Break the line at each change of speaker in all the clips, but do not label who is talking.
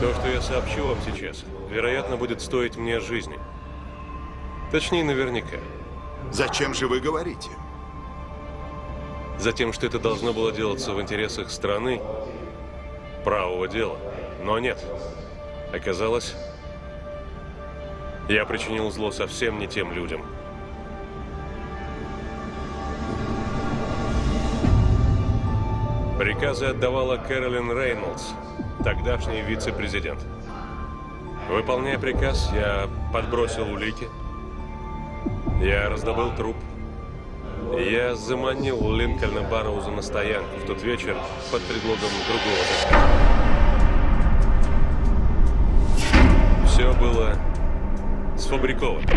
То, что я сообщу вам сейчас, вероятно, будет стоить мне жизни. Точнее, наверняка.
Зачем же вы говорите?
Затем, что это должно было делаться в интересах страны, правого дела. Но нет. Оказалось, я причинил зло совсем не тем людям. Приказы отдавала Кэролин Рейнольдс, тогдашний вице-президент. Выполняя приказ, я подбросил улики. Я раздобыл труп. Я заманил Линкольна Барроуза на стоянку в тот вечер под предлогом другого заседания. Все было сфабриковано.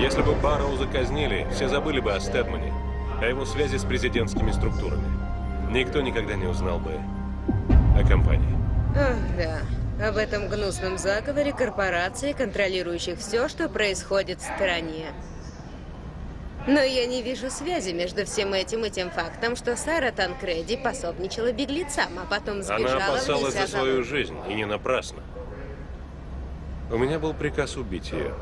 Если бы Барроуза казнили, все забыли бы о Стэдмане, о его связи с президентскими структурами. Никто никогда не узнал бы о компании.
Ах, да. Об этом гнусном заговоре корпораций, контролирующих все, что происходит в стране. Но я не вижу связи между всем этим и тем фактом, что Сара Танкреди пособничала беглецам, а потом сбежала
Она опасалась за свою жизнь, и не напрасно. У меня был приказ убить ее.